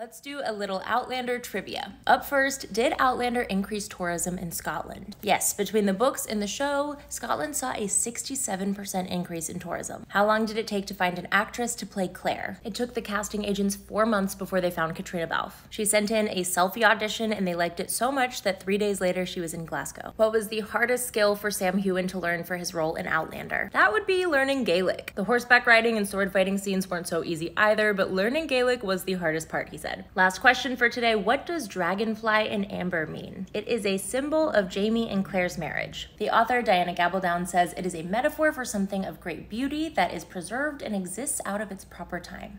Let's do a little Outlander trivia. Up first, did Outlander increase tourism in Scotland? Yes, between the books and the show, Scotland saw a 67% increase in tourism. How long did it take to find an actress to play Claire? It took the casting agents four months before they found Caitriona Balfe. She sent in a selfie audition and they liked it so much that three days later she was in Glasgow. What was the hardest skill for Sam Heughan to learn for his role in Outlander? That would be learning Gaelic. The horseback riding and sword fighting scenes weren't so easy either, but learning Gaelic was the hardest part, he said said. Last question for today What does dragonfly in amber mean? It is a symbol of Jamie and Claire's marriage. The author, Diana Gabaldon, says it is a metaphor for something of great beauty that is preserved and exists out of its proper time.